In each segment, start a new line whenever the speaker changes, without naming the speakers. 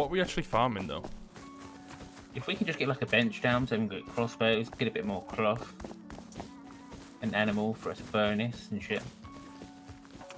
What are we actually farming though?
If we can just get like a bench down so we can get crossbows, get a bit more cloth, an animal for us a furnace and shit.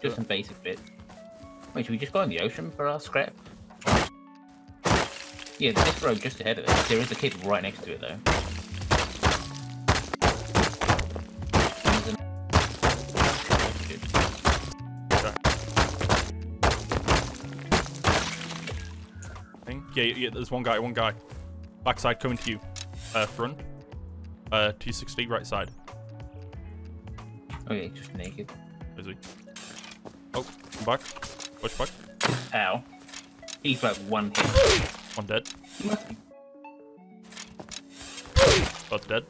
Just some basic bits. Wait, should we just go in the ocean for our scrap? Yeah, this road just ahead of us. There is a kid right next to it though.
Yeah, yeah, there's one guy, one guy. Backside coming to you. Uh, front. Uh, 260, right side.
Oh yeah, just naked.
Is he? Oh, come back. Push back.
Ow. He's like one hit.
One dead. Both dead.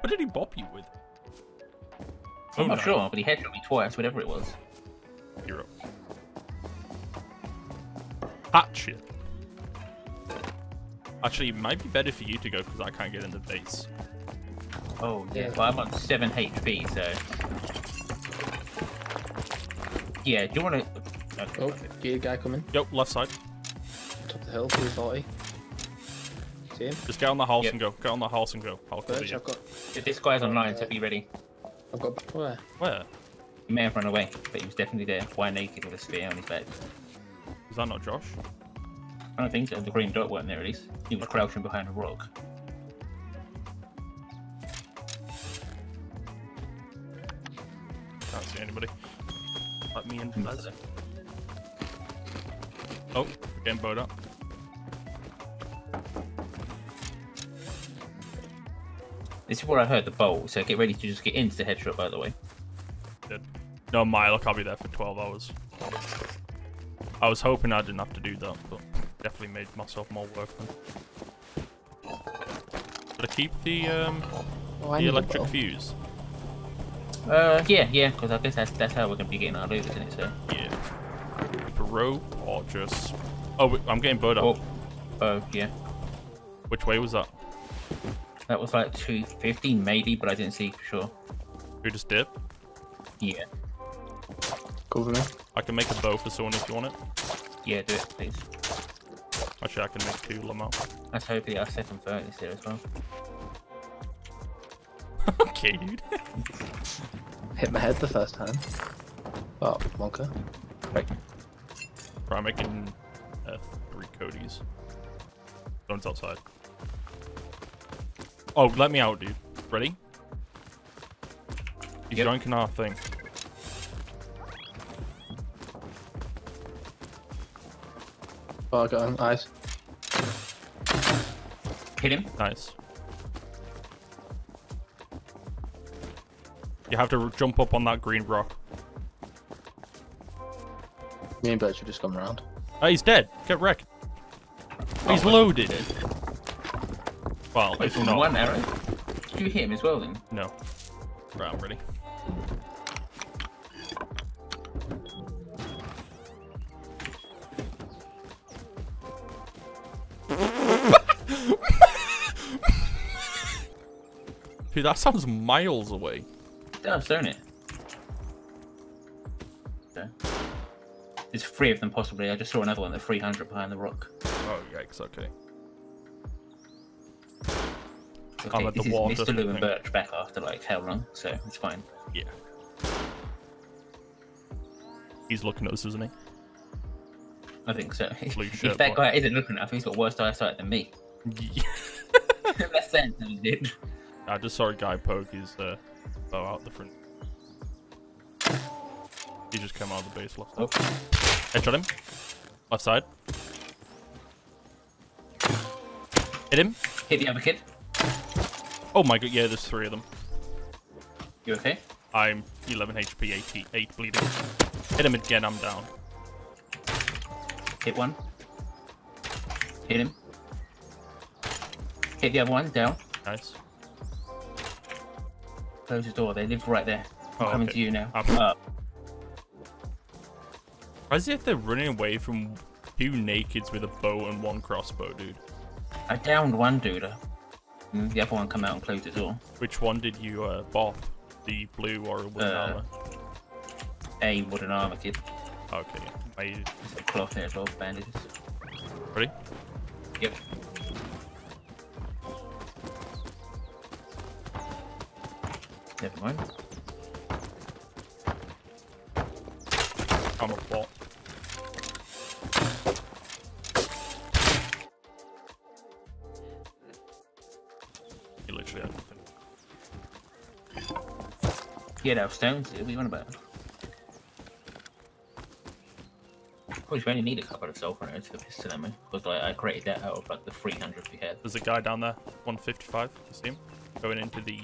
What did he bop you with?
I'm
Oh,
not
no.
sure, but he headshot me twice, whatever it was.
Hero. Hatchet. Actually, it might be better for you to go because I can't get in the base.
Oh yeah.
Yeah.
Well, I'm on seven HP, so. Yeah. Do you want to? Okay.
Oh, gear guy coming.
Yo, left side.
Top of the hill, 240. See him?
Just get on the house
Yep.
and go. Get on the house and go. I'll cover
Birch,
you.
I've got,
If this guy's online, so be ready.
I've got, where?
Where?
He may have run away, but he was definitely there, Why naked with a spear on his back.
Is that not Josh?
I don't think so. The green dot weren't there at least. He was crouching behind a rock.
Can't see anybody. Let me in,
Hmm.
Les. Oh, getting bowed up.
This is where I heard the bolt, so get ready to just get into the headshot. By the way.
Dead. No, luck, I'll be there for 12 hours. I was hoping I didn't have to do that, but definitely made myself more workman. then. Should I keep the um,
Oh,
the electric
bow.
fuse?
Uh, yeah, yeah, because I guess that's that's how we're gonna be getting our loot, isn't it? So.
Yeah. Keep a rope or just... Oh, wait, I'm getting bowed up.
Oh. Oh yeah.
Which way was that?
That was like 250 maybe, but I didn't see for sure.
We just dip?
Yeah.
Cover me.
I can make a bow for someone if you want it.
Yeah, do it, please.
Actually, I can make two Lamau.
That's hopefully our second furnace here as well.
okay, dude.
Hit my head the first time. Oh, Monka. Right.
Right, I'm making uh, three Codys. One's outside. Oh, let me out, dude. Ready? He's
Yep.
joinking our thing.
Oh, I got him. Eyes.
Hit him.
Nice. You have to jump up on that green rock.
Me and Birch have just come around.
Oh, he's dead. Get wrecked. Oh, he's
my
loaded. Well,
Wait,
if
from
not,
one arrow? Did you hit him as well then?
no. Right, I'm ready. That sounds miles away.
It does, don't it? Okay. There's three of them possibly. I just saw another one at 300 behind the rock.
Oh, yikes, okay.
Okay,
I'm at the
this is
water
Mr. Lou and Birch back after like how long, so it's fine.
Yeah. He's looking at us, isn't he?
I think so.
Blue
if that guy isn't looking enough, he's got worse eyesight than me.
Yeah.
Less sense did.
I just saw a guy poke his uh, bow out the front. He just came out of the base left.
Oh,
Headshot him. Left side. Hit him.
hit the other kid.
Oh my god, yeah, there's three of them.
You okay?
I'm 11 HP, 8, 8 bleeding. Hit him again, I'm down.
Hit one. Hit him. Hit the other one, down.
Nice.
Close the door, they live right there. I'm
Oh,
coming
okay.
to you now.
Up.
Up.
As if they're running away from two nakeds with a bow and one crossbow, dude.
I downed one dude. uh, mm, The other one come out and close the door.
Which one did you uh, bop? The blue or wooden
Uh,
armor?
A wooden armor kid.
Okay, made.
It's a cloth here as well, bandages.
Ready?
Yep. Never mind.
I'm a bot. You literally had nothing.
Yeah, no, stones. What are you on about? course, you only need a couple of sulfur nodes for pistol ammo, because like, I created that out of like the 300 we had.
There's a guy down there, 155. You see him? Going into the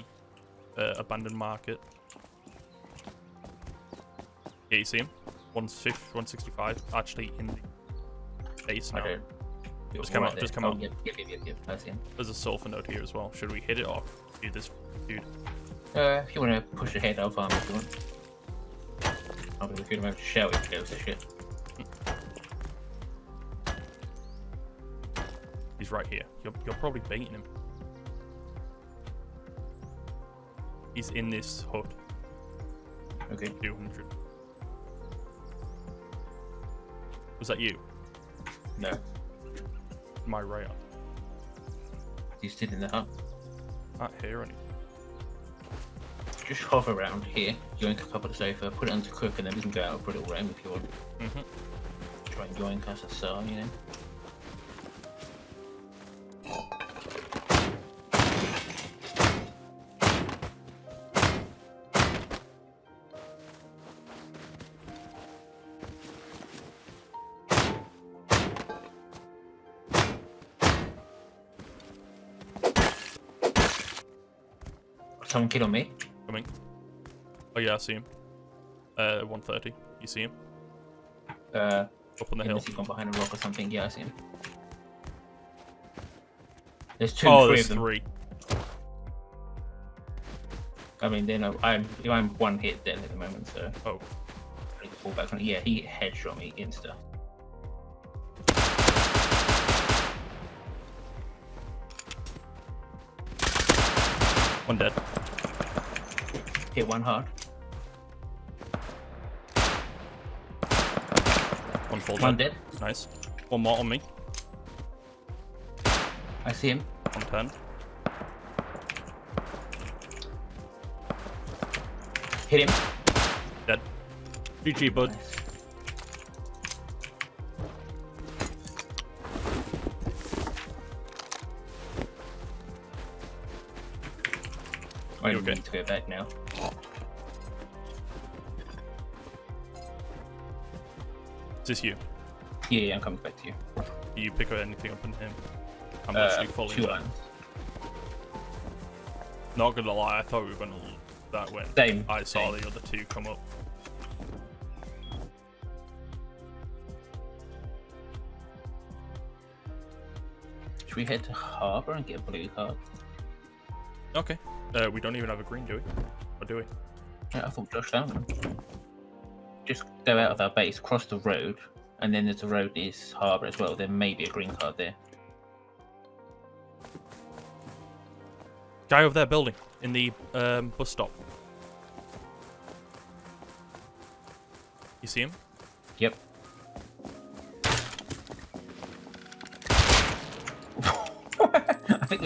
uh, abandoned market. Yeah, you see him? 150, 165. Actually, in the base now.
don't.
Just come out, just come
oh,
out.
I see him.
There's a sulfur node here as well. Should we hit it off? do this, dude?
Uh, if you want to push ahead, I'll farm if you want. I'll be looking amount to shout if goes to shit.
He's right here. You're, you're probably baiting him. He's in this hut.
Okay.
200. Was that you?
No.
My right up.
He's still in the hut.
Can't hear any.
Just hover around here, a couple of sulfur, put it onto cook, and then we can go out and put it all around if you want.
Mm-hmm.
Try and yoink us a star, you know. Kid on me.
Coming. Oh yeah, I see him. Uh, 130. You see him?
Uh,
Up on the hill.
he's gone behind a rock or something. Yeah, I see him. There's two,
Oh,
three
there's
of them.
three.
I mean, then I'm I'm one hit dead at the moment, so
Oh,
I need to fall back on it. Yeah, he headshot me insta.
one dead.
Hit one hard.
One full
One
dead. Nice. One more on me.
I see him.
One turn.
Hit him.
Dead. GG, bud.
Nice. I
You
need
okay?
to go back now.
Is this you?
Yeah, yeah, I'm coming back to you.
Do you pick up anything up on him? I'm
Uh,
actually fully
two
dead. Not gonna lie, I thought we were gonna lose that when
Same.
I saw
same.
the other two come up.
Should we head to harbour and get a blue card?
Okay. Uh, we don't even have a green, do we? Or do we?
Yeah, I thought Josh found them. Just go out of our base, cross the road, and then there's a road is harbour as well. There may be a green card there.
Guy over there building in the um, bus stop. You see him?
Yep.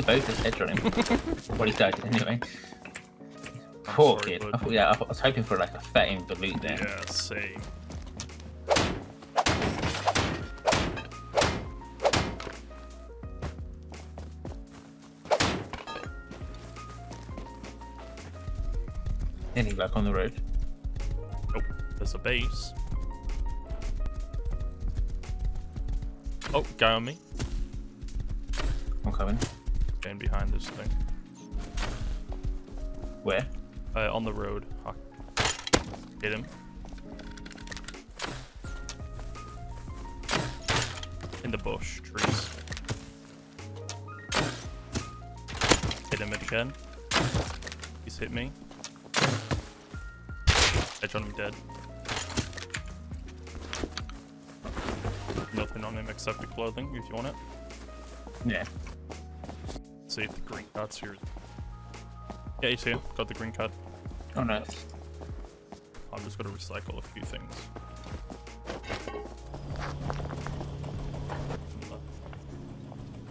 Both his heads on him. well, he's died anyway. Poor
sorry,
kid. I thought, yeah, I was hoping for like a fat in the loot there.
Yeah, same.
Nearly back on the road.
Oh, there's a base. Oh, guy on me.
I'm coming.
Getting behind this thing.
Where?
Uh, on the road. I hit him. In the bush, trees. Hit him again. He's hit me. Edge on him dead. Nothing on him except the clothing, if you want it.
Yeah.
See if the green card, here. Yeah, you see him. Got the green card.
Oh, nice.
I'm just gonna recycle a few things.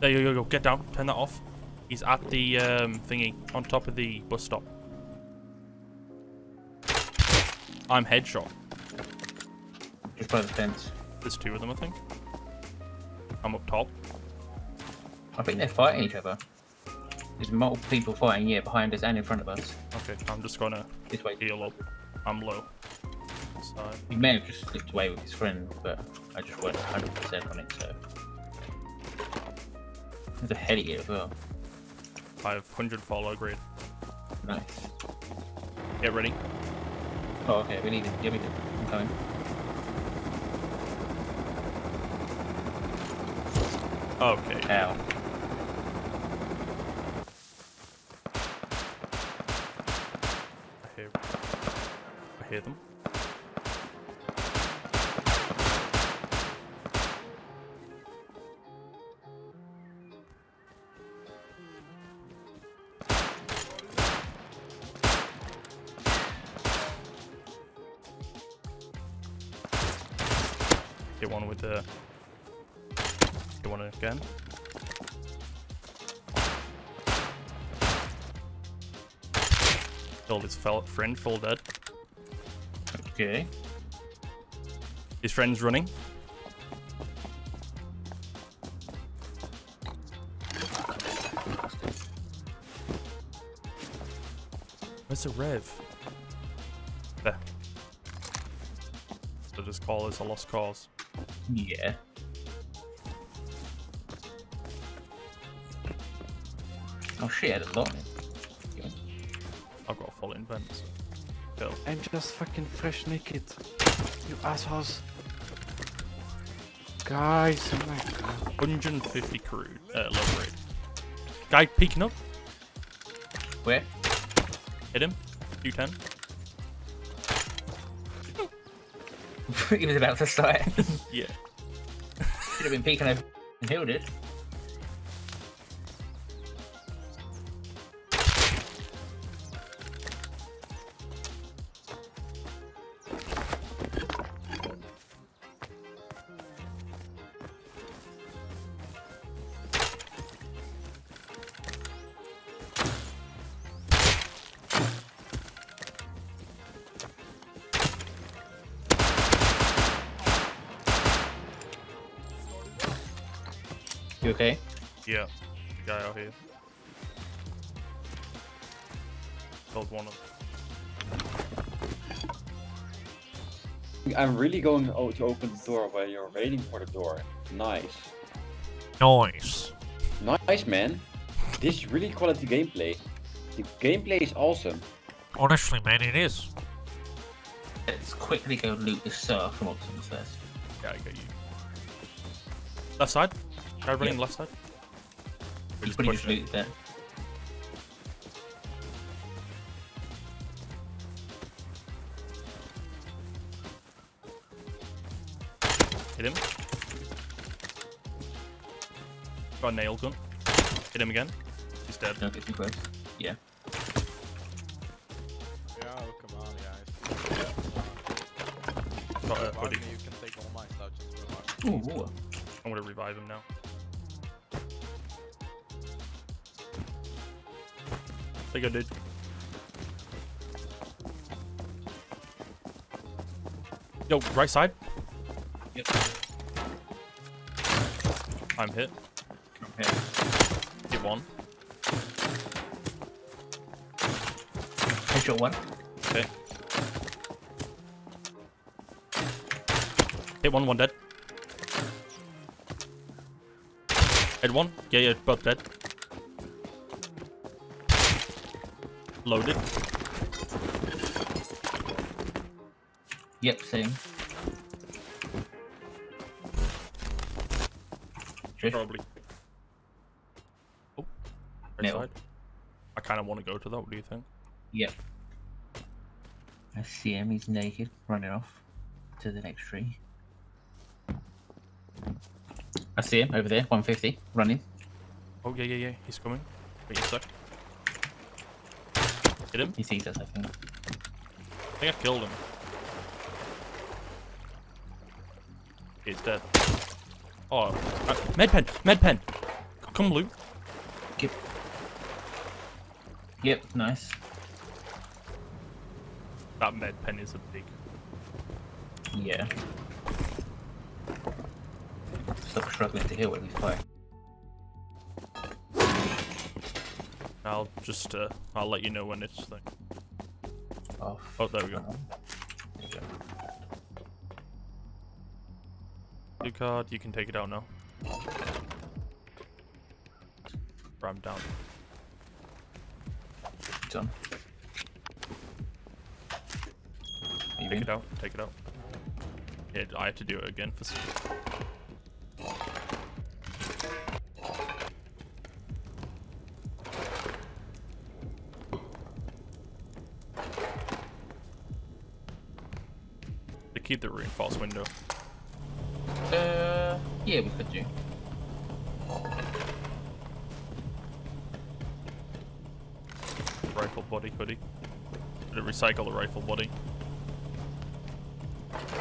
There you go, go, get down, turn that off. He's at the um, thingy, on top of the bus stop. I'm headshot.
Just by the fence.
There's two of them, I think. I'm up top.
I think they're fighting each other. There's multiple people fighting, yeah, behind us and in front of us.
Okay, I'm just gonna
This way.
heal up. I'm low. Side.
He may have just slipped away with his friend, but I just went 100% on it, so. There's a heli here as well.
I have 100 follow grade.
Nice.
Get ready.
Oh, okay, we need it. Yeah, we do. I'm coming.
Okay.
Ow.
I hear. Them. Get one with the. Get one again. Killed his friend, full dead.
Okay.
His friend's running. Where's the rev? There. So this call is a lost cause.
Yeah. Oh shit, I had a lot.
I've got a full invent. So. Kill.
I'm just fucking fresh naked. You assholes. Guys, oh my god.
150 crude, uh, low grade. Guy peeking up.
Where?
Hit him. 210.
he was about to start.
Yeah.
Should have been peeking over and healed it.
Out here. Killed one of them.
I'm really going to open the door while you're waiting for the door. Nice.
Nice.
Nice, man. This is really quality gameplay. The gameplay is awesome.
Honestly, man, it is.
Let's quickly go loot this surf from Optimus first.
Yeah, I get you. Left side. Guy running
Yeah.
left side. We
You
just
pretty
push
just
it.
looted that.
Hit him. Got a nail gun. Hit him again. He's dead.
Don't get too close. Yeah.
Yeah, oh, come on, guys.
Got a
Revive
hoodie.
you can take all my stuff, just revive me.
Ooh, ooh.
I'm gonna revive him now. There you go, dude. Yo, right side.
Yep.
I'm hit.
Okay.
Hit one.
Headshot one.
Okay. Hit one, one dead. Hit one. Yeah, yeah, both dead. Loaded.
Yep, same. Drift.
Probably. Oh, right side. I kind of want to go to that. What do you think?
Yep. I see him, he's naked, running off to the next tree. I see him over there, 150, running.
Oh yeah, yeah, yeah. He's coming. Wait a sec. Hit him.
He sees us, I think.
I think I killed him. He's dead. Oh, uh, med pen, med pen. Come loot.
Yep. Yep, nice.
That med pen is a big.
Yeah. Stop struggling to hear when we fight.
I'll just uh, I'll let you know when it's thing.
Off.
Oh, there we go. Blue card, you can take it out now. Ram down.
Done.
Take
in?
it out. Take it out. Yeah, I have to do it again for some. Keep the reinforced window.
Uh, yeah, we could do.
Rifle body hoodie. Did it recycle the rifle body?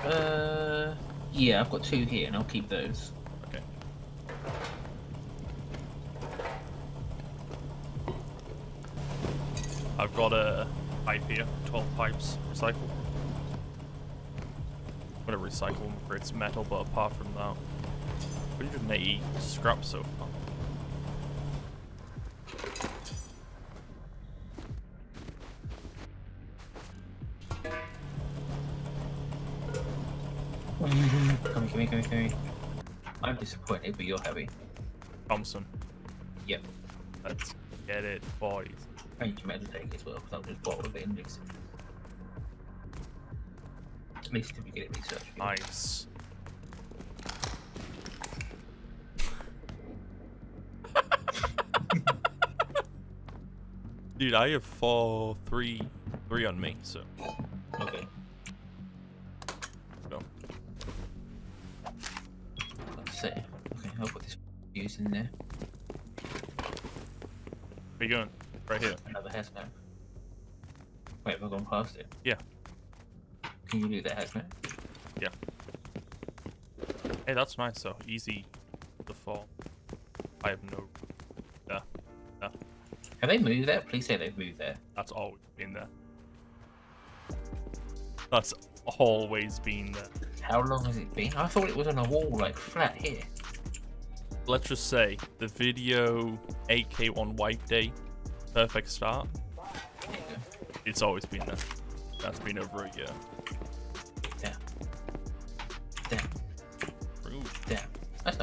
Uh, yeah, I've got two here, and I'll keep those.
Okay. I've got a pipe here, 12 pipes recycled. I'm recycle them for its metal, but apart from that, 180 scrap so far.
Come here, come here, come here, come. I'm disappointed, but you're happy.
Thompson,
Yep.
let's get it, boys.
I need to meditate as well, because I'll just bottle of it and mix it. At least if you get it.
Nice. Dude, I have four, three, three on me, so
Okay.
go.
Let's see. Okay, I'll put this use in there.
Where you going? Right here.
Another hazmat. Wait, have I gone past it?
Yeah.
Can you do that hazmat?
Hey, that's nice though. Easy to fall. I have no. Yeah,
Have they moved there? Please say they've moved that.
that's always been there. That's always been there.
How long has it been? I thought it was on a wall, like flat here.
Let's just say the video AK on Wipe Day, perfect start.
There.
It's always been there. That's been over a year.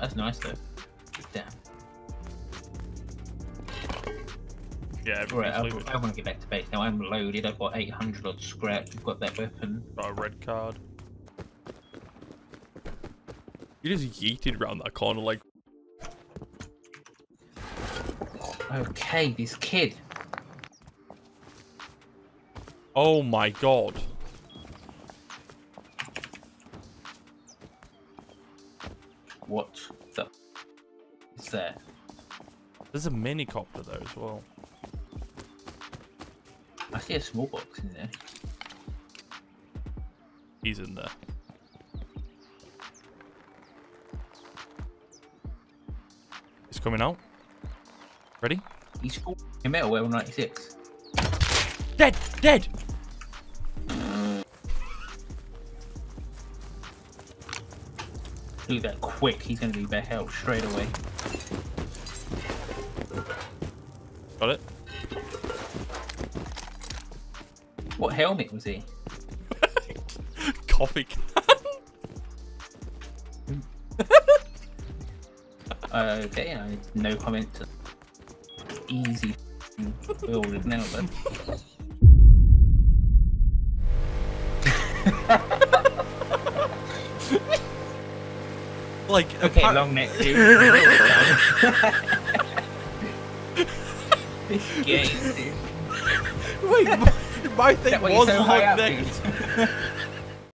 That's, nice though. Damn.
Yeah,
Right, I. I want to get back to base now. I'm loaded. I've got 800 odd scrap. I've got that weapon.
Got a red card. You just yeeted around that corner like
Okay, this kid.
Oh my god.
What the is there?
There's a mini copter there as well.
I see a small box in there.
He's in there. He's coming out. Ready?
He's full metal level 96.
Dead! Dead!
Do that quick. He's going to be back out straight away.
Got it?
What helmet was he?
Coffee can.
Okay, I no comment. To easy building now, then.
Like,
Okay, long neck dude. this game, dude.
Wait, my, my thing
That way you're
was long neck.